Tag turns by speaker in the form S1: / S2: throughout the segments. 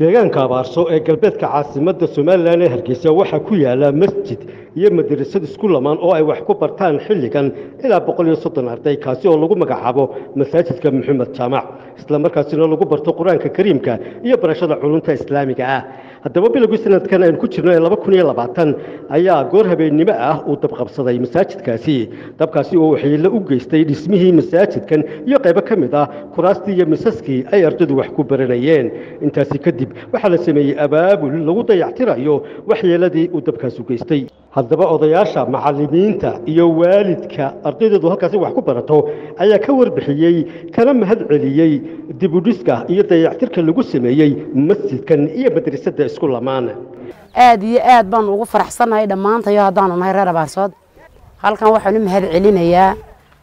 S1: deegaanka abaarso ee galbeedka caasimadda somalilan ee hargeysa waxaa ku yaalla masjid iyo madrasad isku lamaan oo ay wax ku bartaan xilligan ilaa boqol iyo soddon arday kaasi oo lagu magacaabo masaajidka maxamed jaamac. Islamarkaasina lagu barto qur'aanka kariimka iyo barashada culunta islaamiga ah haddaba bilowgii sanadkan aynu ku jirno ee laba kun iyo labaatan ayaa goor habeennimo ah uu dabqabsaday masaajidkaasi. Dabkaasi oo waxyeello u geystay dhismihii masaajidkan iyo qaybo ka mid ah kuraastii iyo misaskii ay ardadu wax ku baranayeen. Intaasi kadib waxaa la sameeyey abaabul lagu dayactirayo waxyeelladii uu dabkaas u geystay haddaba odayaasha macallimiinta iyo waalidka ardaydeedu halkaasi wax ku barato ayaa ka warbixiyey kana mahad celiyey dibudhiska iyo dayactirka lagu sameeyey masjidkan iyo madrasadda isku lamaan.
S2: Aad iyo aad baan ugu faraxsannahay dhammaantayo haddaanu nahay reer abaarsood. Halkan waxaan u mahad celinayaa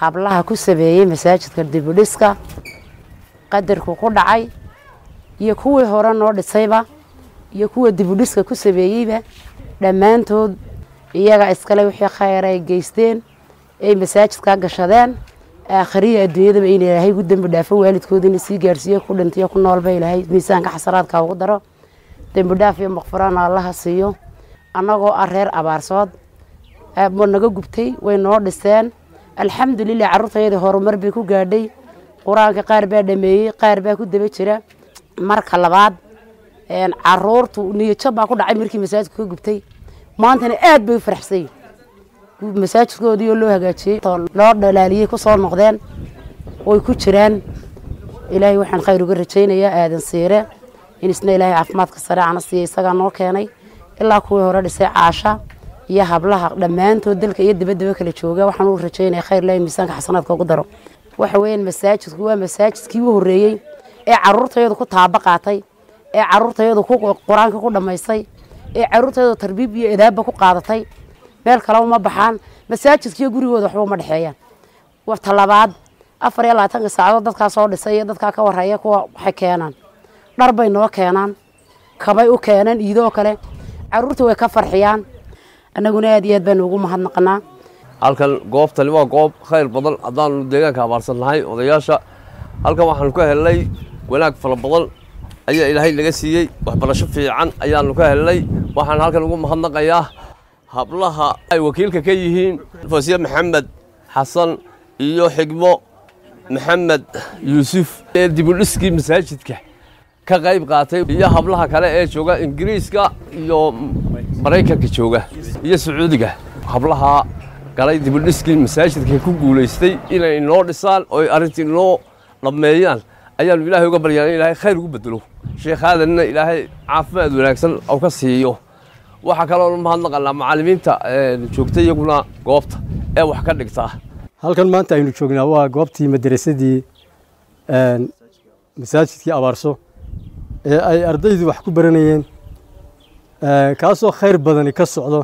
S2: hablaha ku sameeyey masaajidka dibudhiska qadarku ku dhacay iyo kuwii hore noo dhisayba iyo kuwa dibudhiska ku sameeyeyba. Dhammaantood iyaga iskale wixii khayr ay geysteen ay masaajidkaa gashadeen aakhiriya adduunyadaba in ilaahay gu dembi dhaafo waalidkoodiina sii gaarsiiyo ku dhintayo ku noolba ilaahay miisaanka xasaraadka ugu daro. Dembi dhaaf iyo maqfurana allaha siiyo. Annagoo ah reer abaarsood ma naga gubtay way noo dhiseen alxamdulilah carruurtayadii horumar bay ku gaadhay. Qur'aanka qaar baa dhameeyey qaar baa ku daba jira. Marka labaad caruurtu niyajab baa ku dhacay markii masaajidka ka gubtay maantana aad bay u faraxsay masaajidkoodii oo loo hagaajiyey loo dhalaaliyey ku soo noqdeen way ku jiraan. Ilaahay waxaan khayr uga rajaynayaa aadan siire in isna ilaahay caafimaadka sareecana siiya isagaa noo keenay. Ilaa kuwii hore dhisay caasha iyo hablaha dhammaantood dalka iyo dabadaba kala jooga waxaan u rajaynaya khayr ilaahay miisaanka xasanaadka ugu daro. Waxa weeyaan masaajidku waa masaajidkii u horreeyey ee carruurtayadu ku taaba qaatay ee carruurtayadu qur'aanka ku dhammaysay ee carruurtayadu tarbiib iyo edaabba ku qaadatay. Meel kaleba ma baxaan. Masaajidkiiyo gurigooda waxba uma dhexeeyaan. Talabaad afar iyo labaatanka saacadood dadkaa soo dhisay iyo dadkaa ka warreeya kuwa waxay keenaan. Dhar bay noo keenaan. Kabay u keenaan iidoo kale carruurta way ka farxiyaan. Annaguna aad iyo aad baanu ugu mahadnaqanaa
S3: halkan goobtani waa goob khayr badan haddaanu deegaanka abaarsan nahay odayaasha. Halkan waxaanu ka helnay wanaag fara badan. Ayaa ilaahay naga siiyey. Waxbarasho fiican ayaanu ka helnay waxaan halkan ugu mahadnaqayaa hablaha ay wakiilka ka yihiin fasiye maxamed xasan iyo xigmo maxamed yuusuf ee dibudhiskii masaajidka ka qayb qaatay iyo hablaha kale ee jooga ingiriiska iyo maraykanka jooga iyo sacuudiga. Hablaha galay dibudhiskii masaajidka ku guulaystay inay noo dhisaan oo arrintii noo dhammeeyaan ayaanu ilaahay uga baryaa in ilaahay khayr ugu bedelo sheekh aadanna ilaahay caafimaad wanaagsan oo ka siiyo. Waxaa kaloo mahadnaqanaa macallimiinta joogta iyaguna goobta ee wax ka dhigtaa
S4: halkan maanta aynu joognaa waa goobtii madrasadii masaajidkii abaarso ee ay ardaydu wax ku baranayeen. Kaasoo khayr badani ka socdo.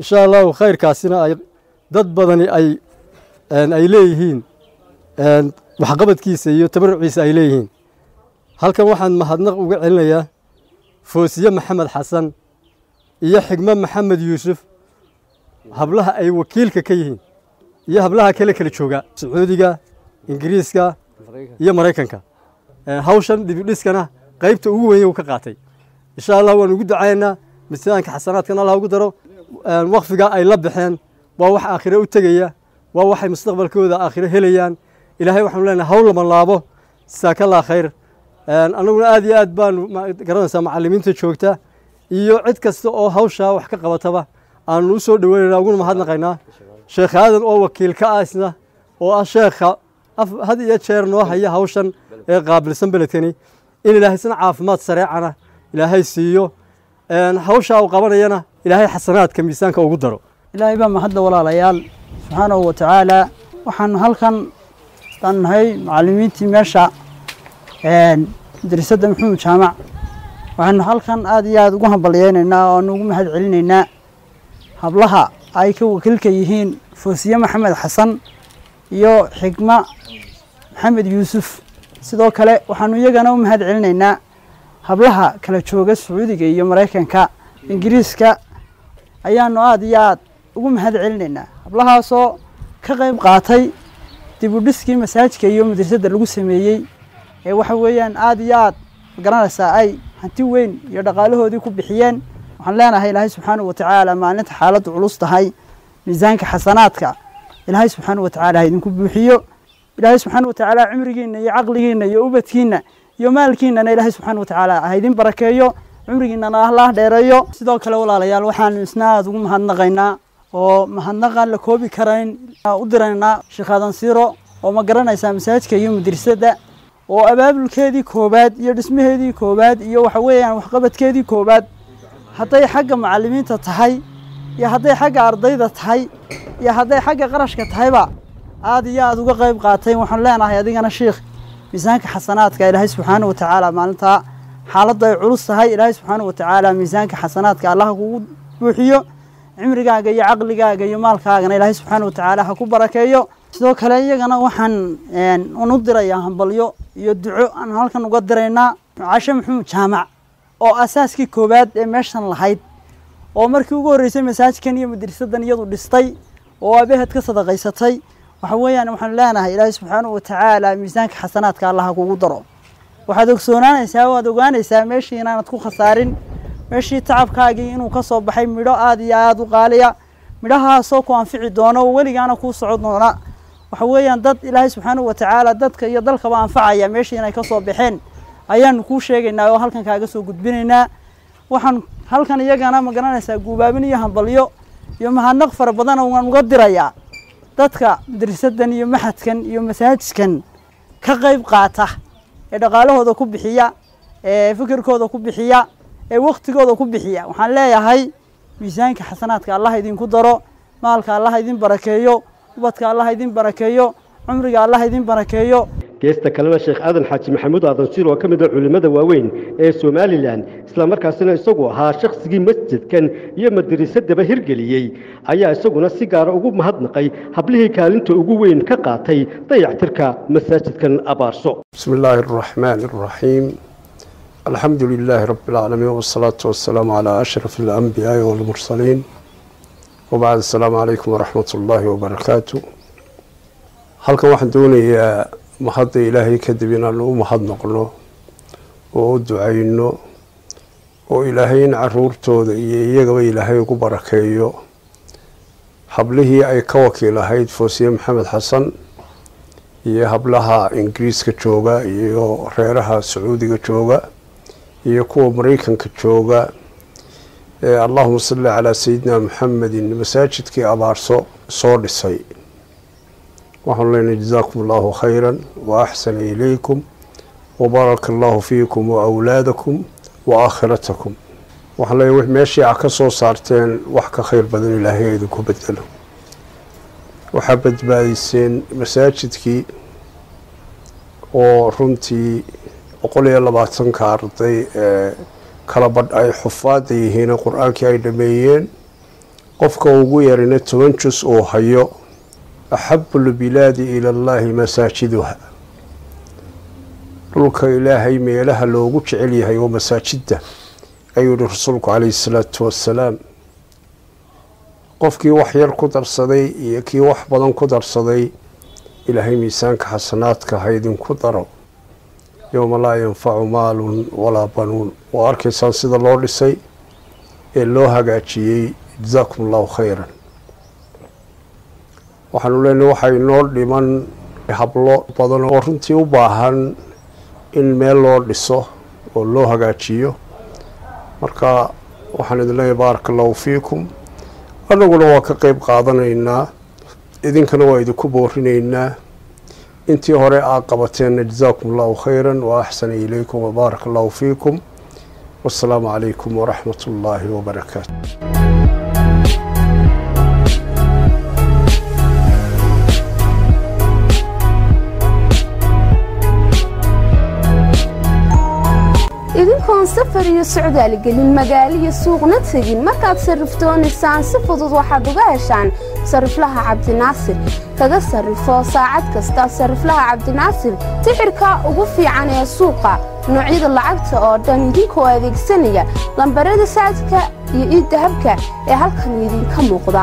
S4: Insha allahu khayrkaasina ay dad badani ay ay leeyihiin. Waxqabadkiisa iyo tabaruciisa ay leeyihiin halkan waxaan mahadnaq uga celinayaa foosiye maxamed xasan iyo xigmo maxamed yuusuf. Hablaha ay wakiilka ka yihiin iyo hablaha kale kala jooga. Sacuudiga ingiriiska iyo maraykanka. Hawshan dibidhiskana qaybta ugu weyn uu ka qaatay. Insha allah waan ugu ducaynaa miisaanka xasanaadkan allah ugu daro. Wakfiga ay la baxeen waa wax aakhire u tegaya waa waxay mustaqbalkooda aakhire helayaan. Ilaahay waxaanu leenahay hawl lama laabo saakallah khayr annaguna aad iyo aad baanu garanaysaa macallimiinta joogta. Iyo cid kasta oo hawshaa wax ka qabataba aanu u soo dhoweynayna uguna mahadnaqaynaa sheekh aadan oo wakiil ka ah isna oo ah sheekha had iyo jeer noo haya hawshan ee qaabilsan beledkani in ilaahay isna caafimaad sareecana ilaahay siiyo. Hawshaa uu qabanayana ilaahay xasanaadka miisaanka ugu daro.
S5: Ilaahay baa mahadda walaalayaal subxaanahu wa tacaala waxaanu halkan daan nahay macallimiintii meesha madrasadda maxamed jaamac waxaanu halkan aad iyo aada ugu hambalyeynaynaa oo aanu ugu mahad celinaynaa. Hablaha ay ka wakiilka yihiin foosiye maxamed xasan iyo xigma maxamed yuusuf. Sidoo kale waxaanu iyagana u mahad celinaynaa hablaha kala jooga sacuudiga iyo maraykanka. Ingiriiska ayaanu aada iyo aad ugu mahad celinaynaa. Hablahaasoo ka qayb qaatay dib u dhiskii masaajidka iyo madrasadda lagu sameeyey ee waxa weeyaan aada iyo aad ma garanaysaa ay hanti weyn iyo dhaqaalahoodii ku bixiyeen. Waxaan leenahay ilaahay subxaanahu watacaala maalinta xaaladdu culus tahay miisaanka xasanaadka ilaahay subxaanahu watacaala ha idinku buuxiyo. Ilaahay subxaana watacaala cimrigiina iyo caqligiina iyo ubadkiina iyo maalkiinana ilaahay subxaana watacaala ha idin barakeeyo cumrigiinana allah dheereeyo. Sidoo kale walaalayaal waxaan isna aada ugu mahadnaqaynaa oo mahadnaqaan la koobi karayn u diraynaa sheekh oo ma garanaysaa masaajidka iyo madrasadda oo abaabulkeedii koowaad iyo dhismaheedii koowaad iyo waxa weeyaan waxqabadkeedii koowaad hadday xagga macallimiinta tahay iyo hadday xagga ardayda tahay iyo hadday xagga qarashka tahayba aada iyo aada uga qayb qaatay waxaan leenahay adigana sheikh miisaanka xasanaadka ilaahay subxaana watacaala maalintaa xaaladda ay culus tahay. Ilaahay subxaana watacaala miisaanka xasanaadka allah kugu buuxiyo cimrigaaga iyo caqligaaga iyo maalkaagana ilaahay subxaana watacaala ha ku barakeeyo sidoo kale iyagana waxaan unu dirayaa hambalyo iyo duco aan halkan uga diraynaa. Cashe maxamuud jaamac oo asaaskii koowaad ee meeshan lahayd oo markii ugu horreysay masaajidkan iyo madrasadan iyadu dhistay oo abehed ka sadaqaysatay. Waxa weeyaan waxaan leenahay ilaahay subxaanahu watacaala miisaanka xasanaadka allah kugu daro. Waxaad ogsoonaanaysaa waad ogaanaysaa meeshii inaanad ku khasaarin meeshii tacabkaagii inuu ka soo baxay midho aada iyo aada u qaaliya midhahaasoo ku anfici doono oo weligaana kuu socon doona waxa weeyaan dad ilaahay subxaanahu watacaala dadka iyo dalkaba anfacaya meeshii inay ka soo baxeen ayaanu kuu sheegaynaa oo halkan kaaga soo gudbinaynaa. Waxaan halkan iyagana ma garanaysaa guubaabin iyo hambalyo iyo mahadnaq fara badan waan uga dirayaa dadka madrasadan iyo maxadkan iyo masaajidkan ka qayb qaata ee dhaqaalahooda ku bixiya ee fikirkooda ku bixiya ee waktigooda ku bixiya. Waxaan leeyahay miisaanka xasanaadka allah idinku daro maalka allah idin barakeeyo ubadka allah idin barakeeyo cumriga allah idin barakeeyo.
S1: Geesta kalena sheekh aadan xaaji maxamuud aadansiir oo ka mid ah culimmada waaweyn ee somalilan isla markaasina isagu ahaa shaksigii masjidkan iyo madarisadaba hirgeliyey ayaa isaguna si gaara ah ugu mahadnaqay hablihii kaalinta ugu weyn ka qaatay dayactirka masaajidkan abaarso.
S6: Bismi illaahi araxmaani araxiim alxamdu lilaahi rabbi alcaalamiin wasalaatu wasalaamu calaa ashraf alambiyaai waalmursaliin wabacd asalaamu calaykum waraxmat ullaahi wabarakaatu halkan waxaan doonayaa mahadda ilaahay kadib inaanu u mahad noqno oo u ducayno oo ilaahay in caruurtooda iyo iyagaba ilaahay ugu barakeeyo. Hablihii ay ka wakiil ahayd foosiye maxamed xasan iyo hablaha ingiriiska jooga iyo reeraha sacuudiga jooga iyo kuwa mareykanka jooga allahuma salli calaa sayidina maxamedin masaajidkii abaarso soo dhisay. Waxaanu leenahay jazaakum allahu khayran wa axsana ilaykum wabaaraka allahu fiikum wa awlaadakum wa aakhiratakum. Waxaan leeyahay meeshii a ka soo saarteen wax ka khayr badan ilaahay idinku bedelo. Waxaa badbaadiseen masaajidkii oo runtii boqol iyo labaatanka arday ee kala badh ay xufaada yihiin qur'aankii ay dhameeyeen. Qofka ugu yarina toban jus uu hayo axabu lbilaadi ila allahi masaajiduha. Dhulka ilaahay meelaha loogu jecel yahay oo masaajidda ayuu yihi rasuulku calayhi salaatu wassalaam. Qofkii wax yar ku darsaday iyo kii wax badan ku darsaday ilaahay miisaanka xasanaadka ha idinku daro yowma laa yanfacu maalun walaa banuun. Waa arkaysaan sida loo dhisay ee loo hagaajiyey. Jazaakum allahu khayran. Waxaanu leenahay waxaa inoo dhiman hablo badan oo runtii u baahan in meel loo dhiso oo loo hagaajiyo. Marka waxaan idin leeyahay baaraka allahu fiikum. Annaguna waa ka qeyb qaadanaynaa. Idinkana waa idinku boorinaynaa intii hore aad qabateenna jazaakum allahu khayran wa axsana ilaykum wabaaraka allahu fiikum. Wasalaamu calaykum waraxmat ullaahi wabarakaatu
S7: idinkoon safar iyo socdaal gelin magaalo suuqna tegin markaad sarrifdoonaysaan si fudud waxaad uga heshaan sarriflaha cabdinaasir kaga sarrifo saacad kasta. Sarriflaha cabdinaasir tixirka ugu fiican ee suuqa. Noocyada lacagta oo dhan idinkoo adeegsanaya lambarada saadka iyo iiddahabka ee halkan idinka muuqda